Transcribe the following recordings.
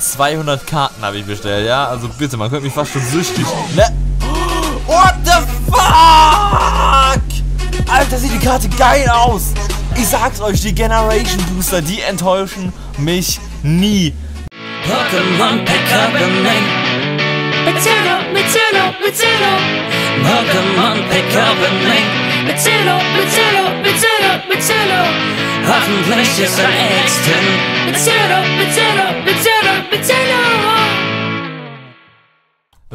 200 Karten habe ich bestellt, ja? Also bitte, man könnte mich fast schon süchtig... Ne? What the fuck? Alter, sieht die Karte geil aus. Ich sag's euch, die Generation Booster, die enttäuschen mich nie. Pokémon Pickup-Ring. Mit Zero, mit. Pokémon Pickup-Ring. Mit Zero, mit Zero, mit Zero, mit Zero. Hoffentlich ist er extern. Mit Zero, mit Zero, mit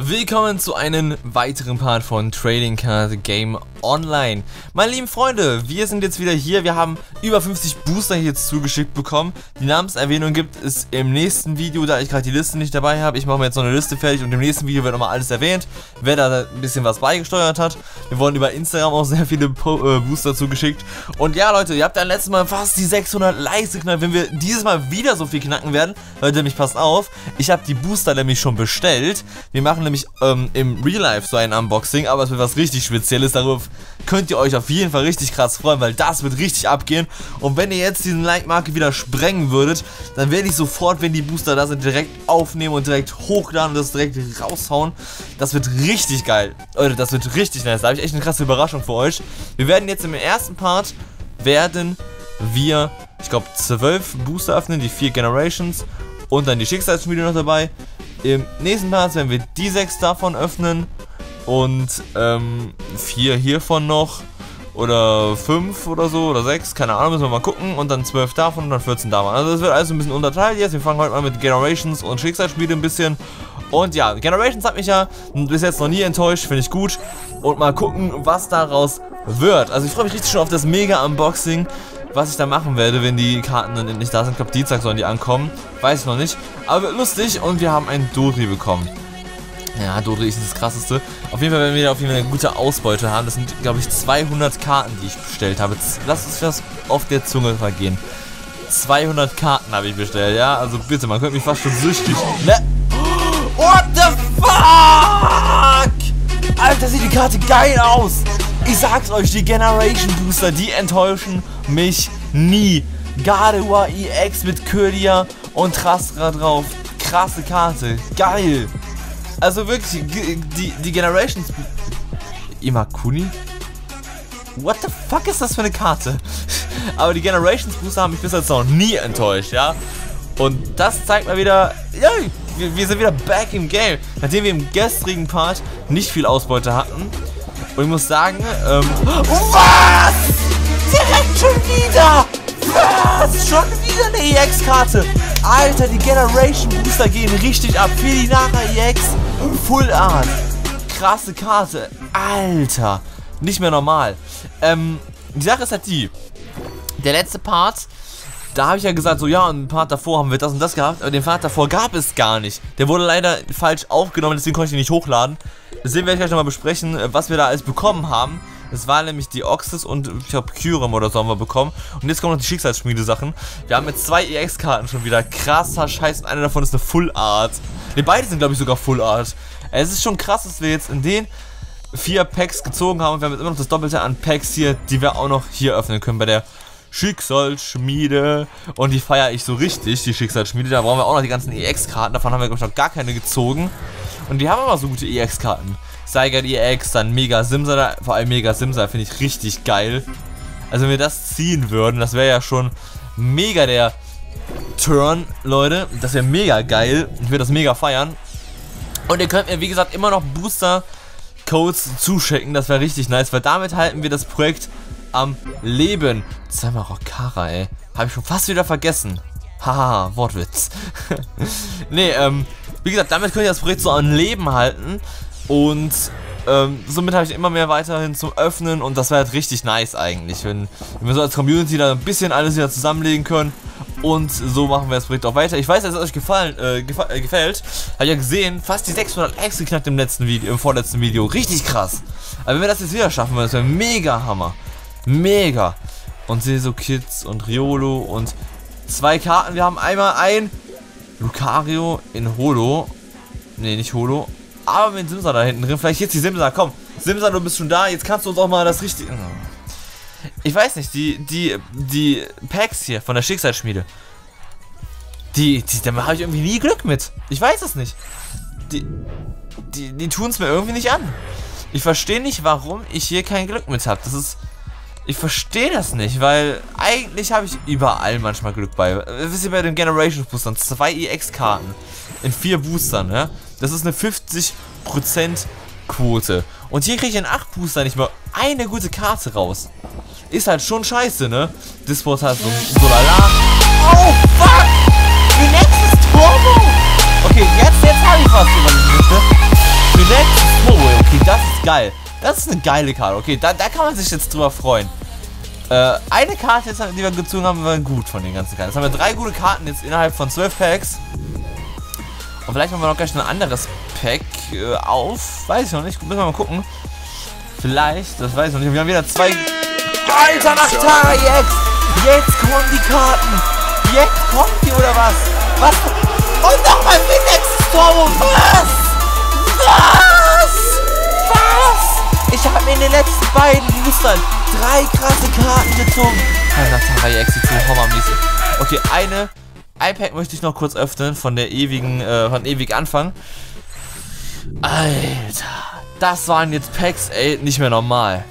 Willkommen zu einem weiteren Part von Trading Card Game Online. Meine lieben Freunde, wir sind jetzt wieder hier. Wir haben über 50 Booster jetzt zugeschickt bekommen. Die Namenserwähnung gibt es im nächsten Video, da ich gerade die Liste nicht dabei habe. Ich mache mir jetzt noch eine Liste fertig und im nächsten Video wird nochmal alles erwähnt, wer da ein bisschen was beigesteuert hat. Wir wurden über Instagram auch sehr viele po äh, Booster zugeschickt. Und ja, Leute, ihr habt ja letztes Mal fast die 600 Likes geknackt. Wenn wir dieses Mal wieder so viel knacken werden, Leute, nämlich passt auf, ich habe die Booster nämlich schon bestellt. Wir machen nämlich ähm, im Real Life so ein Unboxing, aber es wird was richtig Spezielles. Darauf könnt ihr euch auf jeden Fall richtig krass freuen, weil das wird richtig abgehen. Und wenn ihr jetzt diesen Like-Marke wieder sprengen würdet, dann werde ich sofort, wenn die Booster da sind, direkt aufnehmen und direkt hochladen und das direkt raushauen. Das wird richtig geil. Leute, das wird richtig nice. Da habe ich echt eine krasse Überraschung für euch. Wir werden jetzt im ersten Part, werden wir, ich glaube, zwölf Booster öffnen, die vier Generations und dann die Schicksalsschmiede noch dabei. Im nächsten Part werden wir die sechs davon öffnen und ähm, vier hiervon noch oder fünf oder so oder sechs, keine Ahnung, müssen wir mal gucken und dann zwölf davon und dann 14 davon. Also das wird alles ein bisschen unterteilt jetzt. Wir fangen heute mal mit Generations und Schicksalsschmiede ein bisschen. Und ja, Generations hat mich ja bis jetzt noch nie enttäuscht, finde ich gut. Und mal gucken, was daraus wird. Also ich freue mich richtig schon auf das Mega-Unboxing was ich da machen werde, wenn die Karten dann endlich da sind. Ich glaube, Dienstag sollen die ankommen. Weiß ich noch nicht. Aber lustig und wir haben einen Dodri bekommen. Ja, Dodri ist das krasseste. Auf jeden Fall werden wir auf jeden Fall eine gute Ausbeute haben. Das sind, glaube ich, 200 Karten, die ich bestellt habe. Lass uns das auf der Zunge vergehen. 200 Karten habe ich bestellt, ja? Also bitte, man könnte mich fast schon süchtig... Ne? What the fuck? Alter, sieht die Karte geil aus. Ich sag's euch, die Generation Booster, die enttäuschen mich nie. Gardewa EX mit Ködia und Trastra drauf. Krasse Karte. Geil. Also wirklich, die, die Generations... Imakuni? What the fuck ist das für eine Karte? Aber die Generations Booster haben mich bis jetzt noch nie enttäuscht, ja? Und das zeigt mal wieder, ja, wir, wir sind wieder back im Game. Nachdem wir im gestrigen Part nicht viel Ausbeute hatten, und ich muss sagen, ähm... Was? Direkt schon wieder! Was? Schon wieder eine EX-Karte! Alter, die Generation Booster gehen richtig ab. Die nachher EX Full Art. Krasse Karte. Alter. Nicht mehr normal. Ähm, die Sache ist halt die. Der letzte Part da habe ich ja gesagt, so ja, ein Part davor haben wir das und das gehabt, aber den Part davor gab es gar nicht. Der wurde leider falsch aufgenommen, deswegen konnte ich ihn nicht hochladen. Deswegen werde ich gleich nochmal besprechen, äh, was wir da alles bekommen haben. Das war nämlich die Oxys und ich glaube Kyurem oder so haben wir bekommen. Und jetzt kommen noch die Schicksalsschmiede-Sachen. Wir haben jetzt zwei EX-Karten schon wieder. Krasser Scheiß und eine davon ist eine Full Art. Ne, beide sind glaube ich sogar Full Art. Es ist schon krass, dass wir jetzt in den vier Packs gezogen haben. Und wir haben jetzt immer noch das Doppelte an Packs hier, die wir auch noch hier öffnen können bei der Schicksalsschmiede. Und die feiere ich so richtig, die Schicksalsschmiede. Da brauchen wir auch noch die ganzen EX-Karten. Davon haben wir, glaube ich, noch gar keine gezogen. Und die haben immer so gute EX-Karten. Saigat EX, dann Mega Simsa. Vor allem Mega Simsa finde ich richtig geil. Also wenn wir das ziehen würden, das wäre ja schon mega der Turn, Leute. Das wäre mega geil. Ich würde das mega feiern. Und ihr könnt mir, wie gesagt, immer noch Booster-Codes zuschicken. Das wäre richtig nice, weil damit halten wir das Projekt am Leben. Zweimal Rokara, ey. Habe ich schon fast wieder vergessen. Haha, Wortwitz. nee, ähm, wie gesagt, damit könnt ihr das Projekt so am Leben halten. Und ähm, somit habe ich immer mehr weiterhin zum Öffnen und das wäre halt richtig nice eigentlich, wenn, wenn wir so als Community da ein bisschen alles wieder zusammenlegen können. Und so machen wir das Projekt auch weiter. Ich weiß, dass es euch gefallen, äh, gefa äh, gefällt. Habe ja gesehen, fast die 600 Likes geknackt im letzten Video, im vorletzten Video. Richtig krass. Aber wenn wir das jetzt wieder schaffen, das wäre mega Hammer. Mega. Und Seso Kids und Riolo und zwei Karten. Wir haben einmal ein Lucario in Holo. Ne, nicht Holo. Aber mit Simsa da hinten drin. Vielleicht jetzt die Simsa. Komm, Simsa, du bist schon da. Jetzt kannst du uns auch mal das richtige... Ich weiß nicht, die, die, die Packs hier von der Schicksalsschmiede. die, die, da habe ich irgendwie nie Glück mit. Ich weiß es nicht. Die, die, die tun es mir irgendwie nicht an. Ich verstehe nicht, warum ich hier kein Glück mit habe. Das ist, ich verstehe das nicht, weil eigentlich habe ich überall manchmal Glück bei. Wisst ihr, bei den Generation Boostern, zwei EX-Karten in vier Boostern, ja? Das ist eine 50% Quote. Und hier kriege ich in 8 Booster nicht mal eine gute Karte raus. Ist halt schon scheiße, ne? Disport hat so, so lala. Oh, fuck! Wie nächstes Turbo! Okay, jetzt, jetzt habe ich was, was ich möchte. Für nächstes Turbo, okay, das ist geil. Das ist eine geile Karte. Okay, da, da kann man sich jetzt drüber freuen. Äh, eine Karte, jetzt, die wir gezogen haben, war gut von den ganzen Karten. Jetzt haben wir drei gute Karten jetzt innerhalb von 12 Packs. Und vielleicht machen wir noch gleich ein anderes Pack äh, auf. Weiß ich noch nicht. Müssen wir mal gucken. Vielleicht, das weiß ich noch nicht. Wir haben wieder zwei... Alter, nach Tara jetzt! Jetzt kommen die Karten! Jetzt kommen die, oder was? Was? Und nochmal Phoenix Turbo! Was? Was? Ich habe in den letzten beiden Boostern drei krasse Karten gezogen. Alter, Tara jetzt, die so hammermäßig. Okay, eine iPad möchte ich noch kurz öffnen von der ewigen, äh, von ewig Anfang. Alter, das waren jetzt Packs, ey, nicht mehr normal.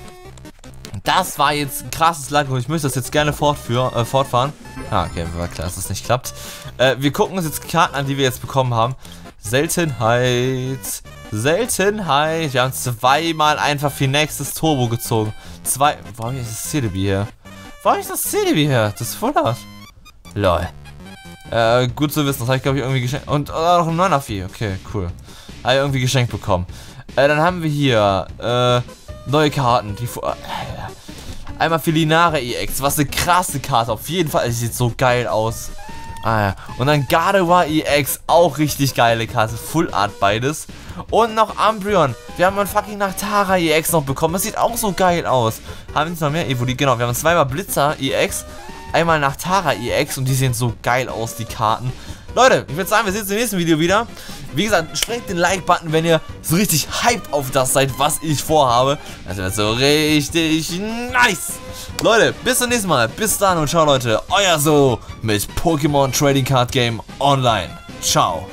Das war jetzt ein krasses Lack und ich möchte das jetzt gerne fortführen, äh, fortfahren. Ah, okay, war klar, dass das nicht klappt. Äh, wir gucken uns jetzt Karten an, die wir jetzt bekommen haben. Seltenheit. Seltenheit. Wir haben zweimal einfach Finexes Turbo gezogen. Zwei. Warum ist das CDB hier? Warum ist das CDB hier? Das ist voll aus. Lol. Äh, gut zu wissen. Das habe ich, glaube ich, irgendwie geschenkt. Und oh, noch ein 9er Vieh. Okay, cool. Habe ich irgendwie geschenkt bekommen. Äh, dann haben wir hier, äh, neue Karten. Die, äh, einmal für Linare EX. Was eine krasse Karte. Auf jeden Fall. Die sieht so geil aus. Ah ja. Und dann Gardewa EX. Auch richtig geile Karte. Full Art beides. Und noch Umbreon. Wir haben ein fucking Nachtara EX noch bekommen. Das sieht auch so geil aus. Haben wir jetzt noch mehr Evoli? Genau. Wir haben zweimal Blitzer EX einmal nach Tara EX und die sehen so geil aus, die Karten. Leute, ich würde sagen, wir sehen uns im nächsten Video wieder. Wie gesagt, sprengt den Like-Button, wenn ihr so richtig hyped auf das seid, was ich vorhabe. Das wird so richtig nice. Leute, bis zum nächsten Mal. Bis dann und ciao, Leute. Euer So mit Pokémon Trading Card Game Online. Ciao.